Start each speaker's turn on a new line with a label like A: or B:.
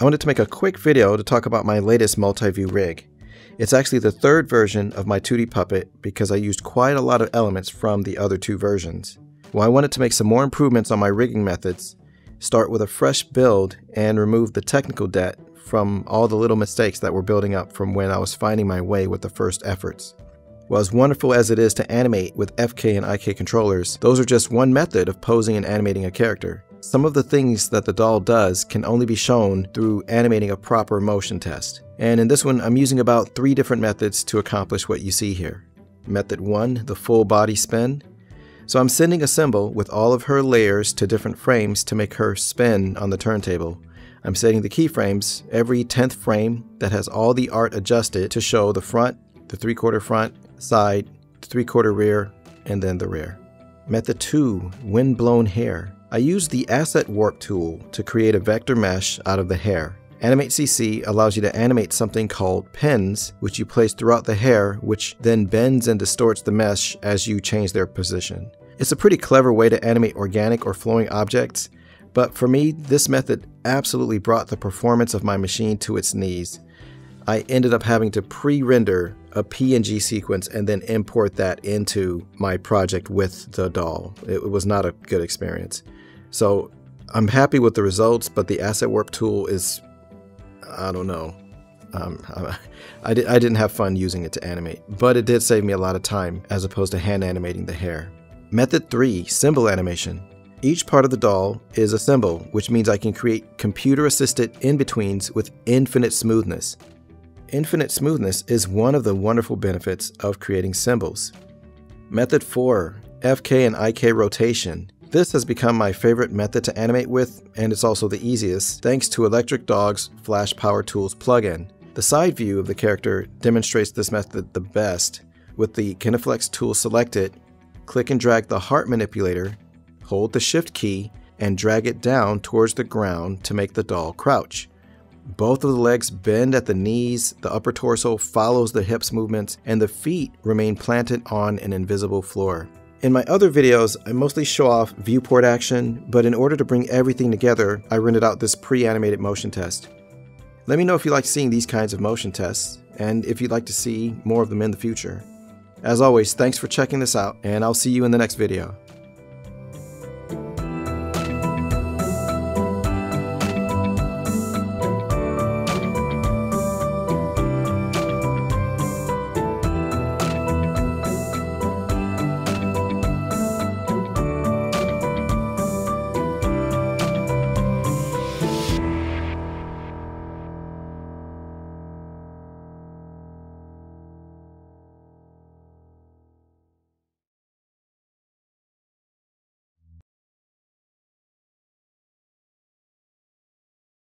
A: I wanted to make a quick video to talk about my latest multi-view rig. It's actually the third version of my 2D puppet because I used quite a lot of elements from the other two versions. Well, I wanted to make some more improvements on my rigging methods, start with a fresh build, and remove the technical debt from all the little mistakes that were building up from when I was finding my way with the first efforts. Well, as wonderful as it is to animate with FK and IK controllers, those are just one method of posing and animating a character. Some of the things that the doll does can only be shown through animating a proper motion test. And in this one, I'm using about three different methods to accomplish what you see here. Method 1, the full body spin. So I'm sending a symbol with all of her layers to different frames to make her spin on the turntable. I'm setting the keyframes every 10th frame that has all the art adjusted to show the front, the 3 quarter front, side, 3 quarter rear, and then the rear. Method 2, wind blown hair. I used the Asset Warp tool to create a vector mesh out of the hair. Animate CC allows you to animate something called pins, which you place throughout the hair, which then bends and distorts the mesh as you change their position. It's a pretty clever way to animate organic or flowing objects, but for me, this method absolutely brought the performance of my machine to its knees. I ended up having to pre-render a PNG sequence and then import that into my project with the doll. It was not a good experience. So I'm happy with the results, but the Asset Warp tool is, I don't know. Um, I, di I didn't have fun using it to animate, but it did save me a lot of time as opposed to hand animating the hair. Method 3, Symbol Animation. Each part of the doll is a symbol, which means I can create computer-assisted in-betweens with infinite smoothness. Infinite smoothness is one of the wonderful benefits of creating symbols. Method 4, FK and IK rotation. This has become my favorite method to animate with, and it's also the easiest, thanks to Electric Dog's Flash Power Tools plugin. The side view of the character demonstrates this method the best. With the Kineflex tool selected, click and drag the heart manipulator hold the shift key and drag it down towards the ground to make the doll crouch. Both of the legs bend at the knees, the upper torso follows the hips movements, and the feet remain planted on an invisible floor. In my other videos, I mostly show off viewport action, but in order to bring everything together, I rented out this pre-animated motion test. Let me know if you like seeing these kinds of motion tests, and if you'd like to see more of them in the future. As always, thanks for checking this out, and I'll see you in the next video.